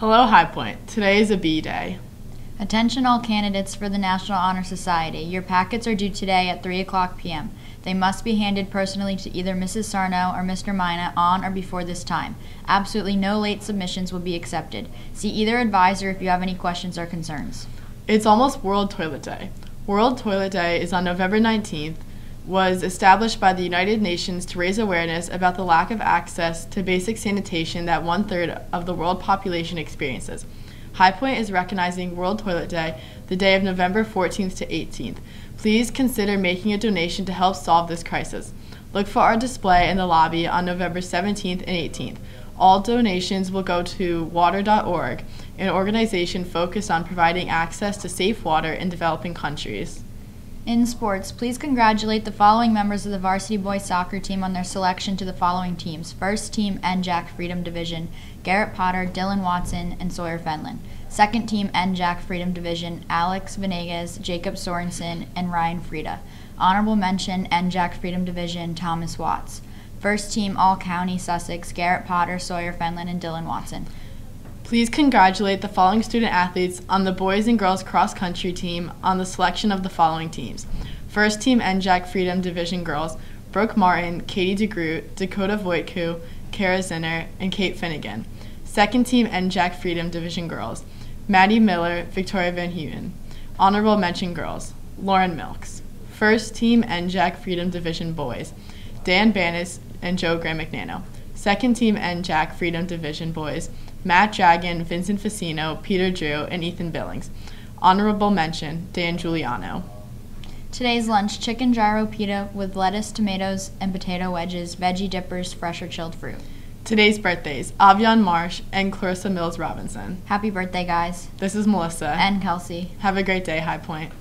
Hello, High Point. Today is a B day. Attention all candidates for the National Honor Society. Your packets are due today at 3 o'clock p.m. They must be handed personally to either Mrs. Sarno or Mr. Mina on or before this time. Absolutely no late submissions will be accepted. See either advisor if you have any questions or concerns. It's almost World Toilet Day. World Toilet Day is on November 19th, was established by the United Nations to raise awareness about the lack of access to basic sanitation that one third of the world population experiences. High Point is recognizing World Toilet Day the day of November 14th to 18th. Please consider making a donation to help solve this crisis. Look for our display in the lobby on November 17th and 18th. All donations will go to water.org, an organization focused on providing access to safe water in developing countries. In sports, please congratulate the following members of the varsity boys soccer team on their selection to the following teams. First team NJAC Freedom Division, Garrett Potter, Dylan Watson, and Sawyer Fenlon. Second team NJAC Freedom Division, Alex Venegas, Jacob Sorensen, and Ryan Frieda. Honorable mention NJAC Freedom Division, Thomas Watts. First team All County Sussex, Garrett Potter, Sawyer Fenlon, and Dylan Watson. Please congratulate the following student athletes on the boys and girls cross country team on the selection of the following teams. First team NJAC Freedom Division girls, Brooke Martin, Katie DeGroot, Dakota Voitku, Kara Zinner, and Kate Finnegan. Second team NJAC Freedom Division girls, Maddie Miller, Victoria Van Heuten. Honorable mention girls, Lauren Milks. First team NJAC Freedom Division boys, Dan Bannis and Joe Graham McNano. Second team NJAC Freedom Division boys, Matt Dragon, Vincent Facino, Peter Drew, and Ethan Billings. Honorable mention, Dan Giuliano. Today's lunch chicken gyro pita with lettuce, tomatoes, and potato wedges, veggie dippers, fresh or chilled fruit. Today's birthdays, Avion Marsh and Clarissa Mills Robinson. Happy birthday, guys. This is Melissa. And Kelsey. Have a great day, High Point.